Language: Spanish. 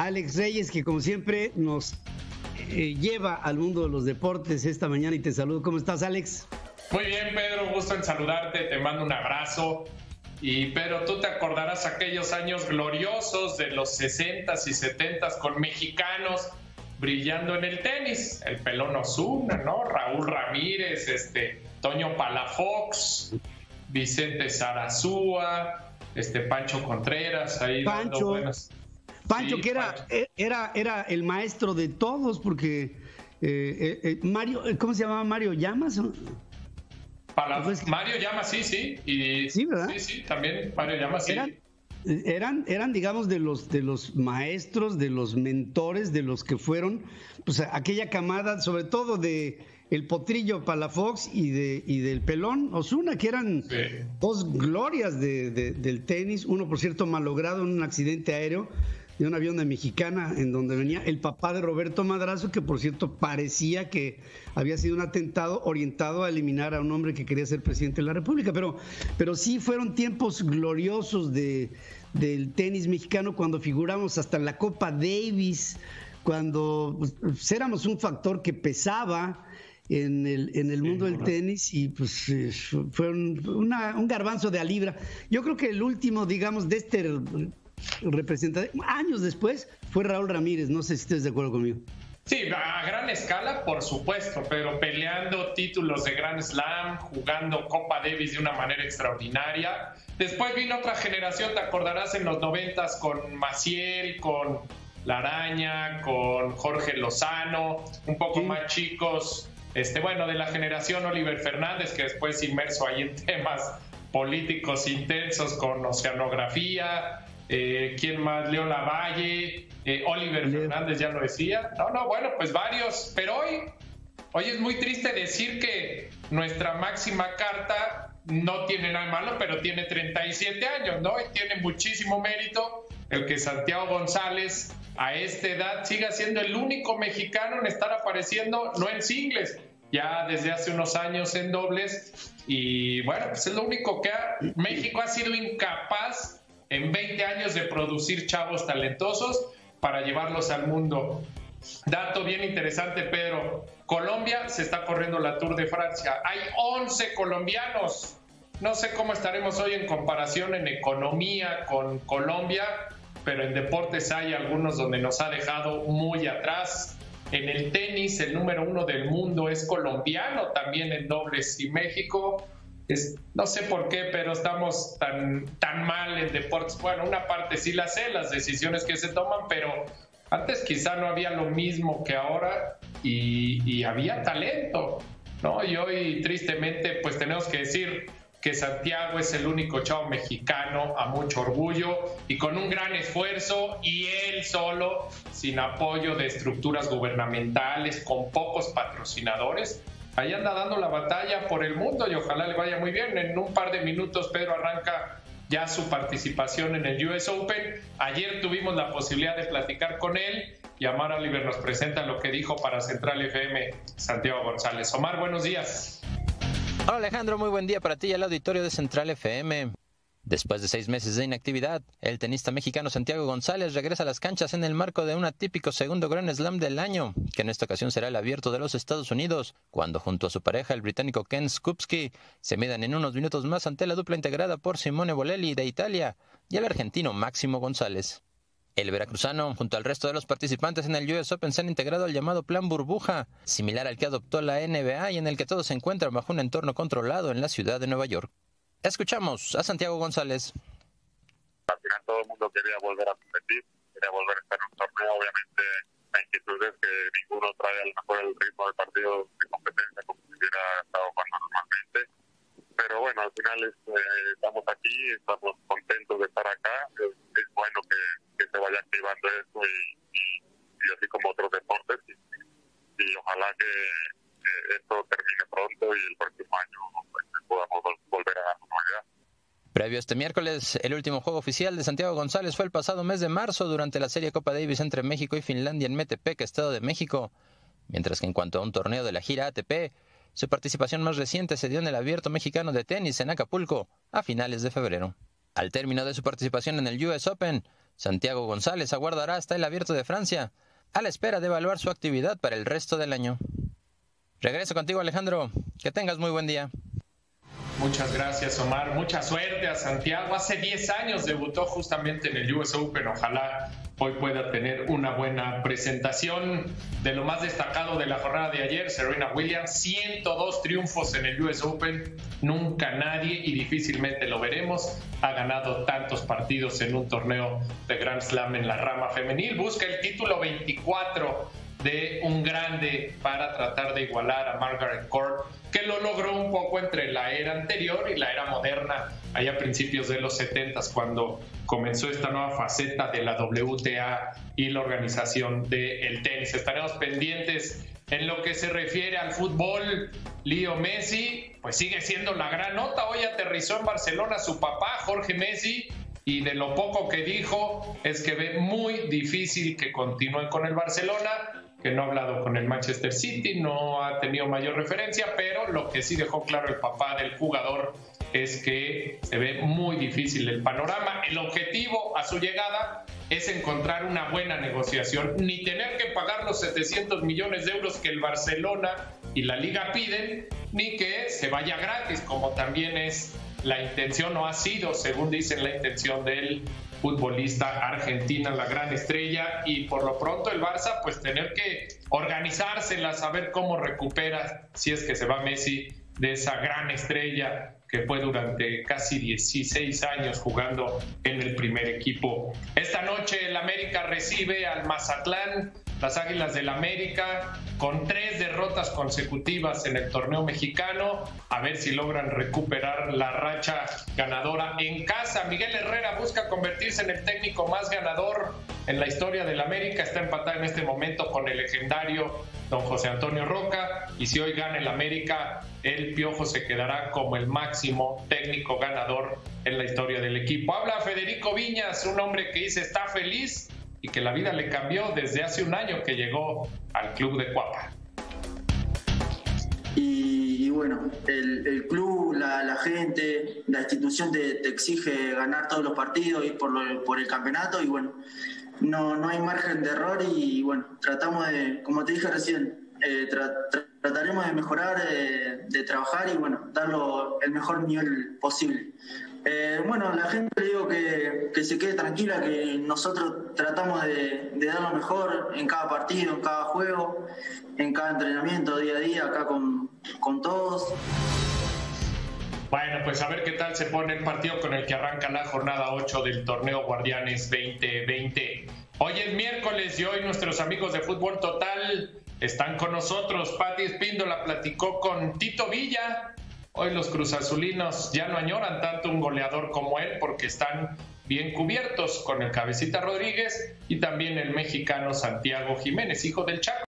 Alex Reyes, que como siempre nos eh, lleva al mundo de los deportes esta mañana y te saludo. ¿Cómo estás, Alex? Muy bien, Pedro, gusto en saludarte, te mando un abrazo. Y Pedro, tú te acordarás aquellos años gloriosos de los 60s y 70s con mexicanos brillando en el tenis. El pelón Osuna, ¿no? Raúl Ramírez, este, Toño Palafox, Vicente Zarazúa, este Pancho Contreras, ahí Pancho, buenas. Pancho, que era, eh, era, era el maestro de todos, porque eh, eh, Mario, ¿cómo se llamaba Mario Llamas? Mario Llamas, sí, sí. Y, sí, ¿verdad? Sí, sí, también Mario Llamas, sí. Eran, eran, digamos, de los, de los maestros, de los mentores, de los que fueron, pues aquella camada, sobre todo de el potrillo Palafox y, de, y del pelón Osuna, que eran dos glorias de, del tenis, uno por cierto malogrado en un accidente aéreo de un avión de mexicana en donde venía el papá de Roberto Madrazo, que por cierto parecía que había sido un atentado orientado a eliminar a un hombre que quería ser presidente de la República, pero, pero sí fueron tiempos gloriosos de, del tenis mexicano cuando figuramos hasta en la Copa Davis, cuando pues, éramos un factor que pesaba en el, en el mundo del tenis y pues eh, fue un, un garbanzo de a libra. Yo creo que el último, digamos, de este representante, años después, fue Raúl Ramírez. No sé si estés de acuerdo conmigo. Sí, a gran escala, por supuesto, pero peleando títulos de Grand Slam, jugando Copa Davis de una manera extraordinaria. Después vino otra generación, te acordarás, en los noventas con Maciel, con La Araña, con Jorge Lozano, un poco más chicos, este, bueno, de la generación Oliver Fernández, que después inmerso ahí en temas políticos intensos con oceanografía, eh, ¿quién más? Leo Lavalle, eh, Oliver Fernández ya lo decía. No, no, bueno, pues varios, pero hoy, hoy es muy triste decir que nuestra máxima carta no tiene nada malo, pero tiene 37 años, ¿no? Y tiene muchísimo mérito el que Santiago González a esta edad siga siendo el único mexicano en estar apareciendo, no en singles, ya desde hace unos años en dobles. Y bueno, pues es lo único que México ha sido incapaz en 20 años de producir chavos talentosos para llevarlos al mundo. Dato bien interesante, Pedro. Colombia se está corriendo la Tour de Francia. Hay 11 colombianos. No sé cómo estaremos hoy en comparación en economía con Colombia, pero en deportes hay algunos donde nos ha dejado muy atrás. En el tenis, el número uno del mundo es colombiano, también en dobles y México. No sé por qué, pero estamos tan, tan mal en deportes. Bueno, una parte sí la sé, las decisiones que se toman, pero antes quizá no había lo mismo que ahora y, y había talento, ¿no? Y hoy, tristemente, pues tenemos que decir, que Santiago es el único chavo mexicano a mucho orgullo y con un gran esfuerzo y él solo, sin apoyo de estructuras gubernamentales, con pocos patrocinadores, ahí anda dando la batalla por el mundo y ojalá le vaya muy bien. En un par de minutos Pedro arranca ya su participación en el US Open. Ayer tuvimos la posibilidad de platicar con él y Amar Oliver nos presenta lo que dijo para Central FM Santiago González. Omar, buenos días. Hola Alejandro, muy buen día para ti y al auditorio de Central FM. Después de seis meses de inactividad, el tenista mexicano Santiago González regresa a las canchas en el marco de un atípico segundo Grand Slam del año, que en esta ocasión será el abierto de los Estados Unidos, cuando junto a su pareja el británico Ken Skupski se midan en unos minutos más ante la dupla integrada por Simone Bolelli de Italia y el argentino Máximo González. El veracruzano, junto al resto de los participantes en el US Open, se han integrado al llamado Plan Burbuja, similar al que adoptó la NBA y en el que todos se encuentran bajo un entorno controlado en la ciudad de Nueva York. Escuchamos a Santiago González. Al final todo el mundo quería volver a competir, quería volver a estar en un torneo. Obviamente la inquietud es que ninguno trae a lo mejor el ritmo del partido de competencia como si hubiera estado jugando normalmente. Pero bueno, al final este, estamos aquí, estamos contentos de estar acá. es bueno que que se vaya activando esto y, así como otros deportes y, ojalá que, esto termine pronto y el próximo año pues, podamos volver a. Previo este miércoles, el último juego oficial de Santiago González fue el pasado mes de marzo durante la serie Copa Davis entre México y Finlandia en Metepec, Estado de México. Mientras que en cuanto a un torneo de la gira ATP, su participación más reciente se dio en el Abierto Mexicano de Tenis en Acapulco a finales de febrero. Al término de su participación en el US Open, Santiago González aguardará hasta el abierto de Francia, a la espera de evaluar su actividad para el resto del año. Regreso contigo Alejandro, que tengas muy buen día. Muchas gracias, Omar. Mucha suerte a Santiago. Hace 10 años debutó justamente en el US Open. Ojalá hoy pueda tener una buena presentación. De lo más destacado de la jornada de ayer, Serena Williams, 102 triunfos en el US Open. Nunca nadie, y difícilmente lo veremos, ha ganado tantos partidos en un torneo de Grand Slam en la rama femenil. Busca el título 24 de un grande para tratar de igualar a Margaret Court, que lo logró un poco entre la era anterior y la era moderna, allá a principios de los 70 cuando comenzó esta nueva faceta de la WTA y la organización del tenis. Estaremos pendientes en lo que se refiere al fútbol. Leo Messi, pues sigue siendo la gran nota. Hoy aterrizó en Barcelona su papá, Jorge Messi, y de lo poco que dijo es que ve muy difícil que continúe con el Barcelona que no ha hablado con el Manchester City, no ha tenido mayor referencia, pero lo que sí dejó claro el papá del jugador es que se ve muy difícil el panorama. El objetivo a su llegada es encontrar una buena negociación, ni tener que pagar los 700 millones de euros que el Barcelona y la liga piden, ni que se vaya gratis, como también es la intención o ha sido, según dicen, la intención del futbolista argentina, la gran estrella, y por lo pronto el Barça, pues tener que organizársela, saber cómo recupera, si es que se va Messi, de esa gran estrella que fue durante casi 16 años jugando en el primer equipo. Esta noche el América recibe al Mazatlán las Águilas del América, con tres derrotas consecutivas en el torneo mexicano, a ver si logran recuperar la racha ganadora en casa. Miguel Herrera busca convertirse en el técnico más ganador en la historia del América, está empatado en este momento con el legendario don José Antonio Roca, y si hoy gana el América, el Piojo se quedará como el máximo técnico ganador en la historia del equipo. Habla Federico Viñas, un hombre que dice está feliz y que la vida le cambió desde hace un año que llegó al club de Cuapa. Y, bueno, el, club, la, gente, la institución te, exige ganar todos los partidos, ir por, por el campeonato y bueno, no, no hay margen de error y bueno, tratamos de, como te dije recién, eh, trataremos de mejorar, eh, de trabajar y bueno, dar el mejor nivel posible. Eh, bueno, la gente le digo que, que, se quede tranquila, que nosotros tratamos de, dar lo mejor en cada partido, en cada juego, en cada entrenamiento día a día, acá con, con todos. Bueno, pues a ver qué tal se pone el partido con el que arranca la jornada 8 del torneo Guardianes 2020. Hoy es miércoles y hoy nuestros amigos de Fútbol Total están con nosotros. Pati Espíndola platicó con Tito Villa, Hoy los cruzazulinos ya no añoran tanto un goleador como él porque están bien cubiertos con el cabecita Rodríguez y también el mexicano Santiago Jiménez, hijo del Chaco.